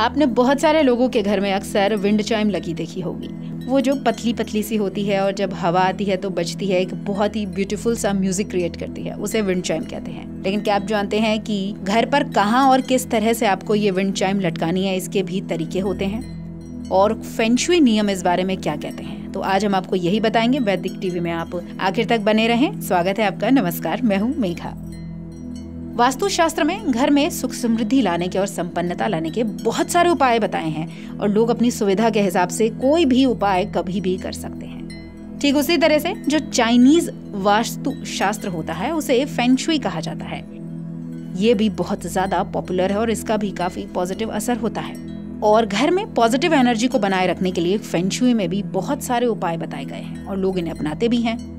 आपने बहुत सारे लोगों के घर में अक्सर विंड चाइम लगी देखी होगी। वो जो पतली पतली सी होती है और जब हवा आती है तो बजती है, एक बहुत ही ब्यूटीफुल सा म्यूज़िक क्रिएट करती है, उसे विंड चाइम कहते हैं। लेकिन क्या आप जानते हैं कि घर पर कहाँ और किस तरह से आपको ये विंड चाइम लटकानी है, इसके भी तरीके होते हैं? और फेंशुई नियम इस बारे में क्या कहते हैं? तो आज हम आपको यही बताएँगे, वैदिक टीवी में आप आखिर तक बने रहें। स्वागत है आपका, नमस्कार, मैं हूँ मेघा। वास्तुशास्त्र में घर में सुख समृद्धि लाने के और संपन्नता लाने के बहुत सारे उपाय बताए हैं और लोग अपनी सुविधा के हिसाब से कोई भी उपाय कभी भी कर सकते हैं। ठीक उसी तरह से जो चाइनीज़ वास्तु शास्त्र होता है, उसे फेंशुई कहा जाता है। ये भी बहुत ज़्यादा पॉपुलर है और इसका भी काफ़ी पॉजिटिव असर होता है। और घर में पॉजिटिव एनर्जी को बनाए रखने के लिए फेंशुई में भी बहुत सारे उपाय बताए गए हैं और लोग इन्हें अपनाते भी हैं।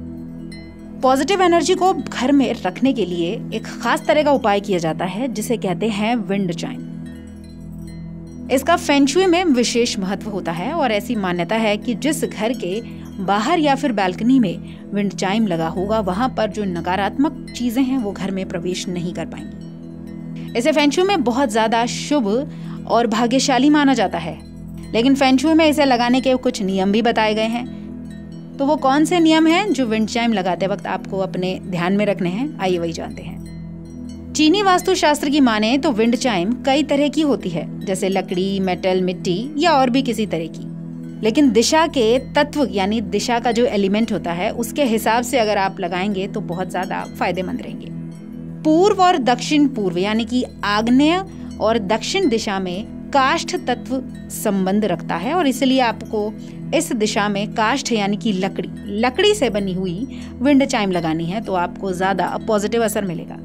पॉजिटिव एनर्जी को घर में रखने के लिए एक खास तरह का उपाय किया जाता है, जिसे कहते हैं विंड चाइन। इसका फेंचुए में विशेष महत्व होता है और ऐसी मान्यता है कि जिस घर के बाहर या फिर बालकनी में विंड चाइम लगा होगा, वहाँ पर जो नकारात्मक चीज़ें हैं, वो घर में प्रवेश नहीं कर पाएँगी। इसे फेंचुए में बहुत ज़्यादा शुभ और भाग्यशाली माना जाता है। लेकिन फेंचुए में इसे लगाने के कुछ नियम भी बताए गए हैं। तो वो कौन से नियम हैं जो विंड चाइम लगाते वक्त आपको अपने ध्यान में रखने हैं? आइए वही जानते हैं। चीनी वास्तुशास्त्र की माने तो विंड चाइम कई तरह की होती है, जैसे लकड़ी, मेटल, मिट्टी या और भी किसी तरह की। लेकिन दिशा के तत्व, यानी दिशा का जो एलिमेंट होता है, उसके हिसाब से अगर आप लगाएँगे तो बहुत ज़्यादा फ़ायदेमंद रहेंगे। पूर्व और दक्षिण पूर्व, यानी कि आग्नेय और दक्षिण दिशा में काष्ठ तत्व संबंध रखता है और इसलिए आपको इस दिशा में काष्ठ यानी कि लकड़ी लकड़ी से बनी हुई विंड चाइम लगानी है तो आपको ज़्यादा पॉजिटिव असर मिलेगा।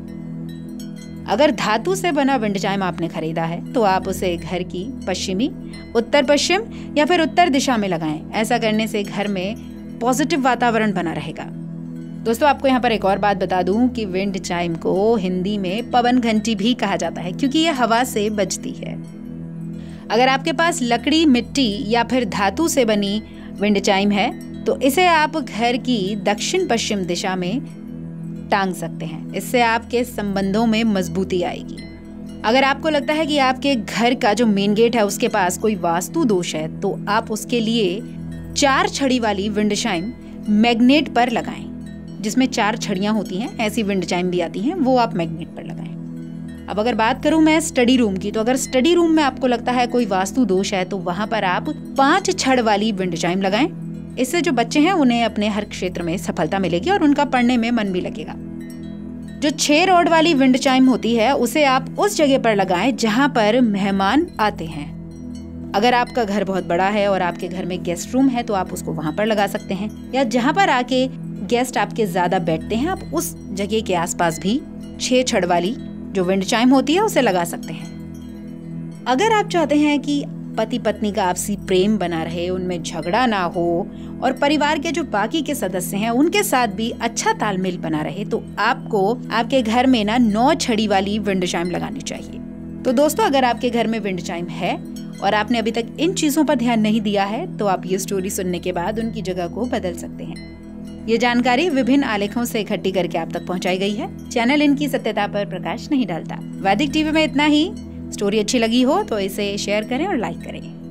अगर धातु से बना विंड चाइम आपने खरीदा है तो आप उसे घर की पश्चिमी, उत्तर पश्चिम या फिर उत्तर दिशा में लगाएँ। ऐसा करने से घर में पॉजिटिव वातावरण बना रहेगा। दोस्तों, आपको यहाँ पर एक और बात बता दूँ कि विंड चाइम को हिंदी में पवन घंटी भी कहा जाता है, क्योंकि ये हवा से बजती है। अगर आपके पास लकड़ी, मिट्टी या फिर धातु से बनी विंड चाइम है तो इसे आप घर की दक्षिण पश्चिम दिशा में टांग सकते हैं। इससे आपके संबंधों में मजबूती आएगी। अगर आपको लगता है कि आपके घर का जो मेन गेट है, उसके पास कोई वास्तु दोष है तो आप उसके लिए चार छड़ी वाली विंड चाइम मैग्नेट पर लगाएँ, जिसमें चार छड़ियाँ होती हैं। ऐसी विंड चाइम भी आती हैं, वो आप मैग्नेट पर लगाएँ। अब अगर बात करूँ मैं स्टडी रूम की तो अगर स्टडी रूम में आपको लगता है कोई वास्तु दोष है तो वहाँ पर आप पाँच छड़ वाली विंड चाइम लगाएँ। इससे जो बच्चे हैं, उन्हें अपने हर क्षेत्र में सफलता मिलेगी और उनका पढ़ने में मन भी लगेगा। जो छह रोड वाली विंड चाइम होती है, उसे आप उस जगह पर लगाएँ जहाँ पर मेहमान आते हैं। अगर आपका घर बहुत बड़ा है और आपके घर में गेस्ट रूम है तो आप उसको वहाँ पर लगा सकते हैं। या जहाँ पर आके गेस्ट आपके ज़्यादा बैठते हैं, आप उस जगह के आसपास भी छह छड़ वाली जो विंड चाइम होती है, उसे लगा सकते हैं। अगर आप चाहते हैं कि पति पत्नी का आपसी प्रेम बना रहे, उनमें झगड़ा ना हो, और परिवार के जो बाकी के सदस्य हैं, उनके साथ भी अच्छा तालमेल बना रहे तो आपको आपके घर में ना नौ छड़ी वाली विंड चाइम लगानी चाहिए। तो दोस्तों, अगर आपके घर में विंड चाइम है, और आपने अभी तक इन चीज़ों पर ध्यान नहीं दिया है तो आप ये स्टोरी सुनने के बाद उनकी जगह को बदल सकते हैं। ये जानकारी विभिन्न आलेखों से इकट्ठी करके आप तक पहुंचाई गई है। चैनल इनकी सत्यता पर प्रकाश नहीं डालता। वैदिक टीवी में इतना ही। स्टोरी अच्छी लगी हो तो इसे शेयर करें और लाइक करें।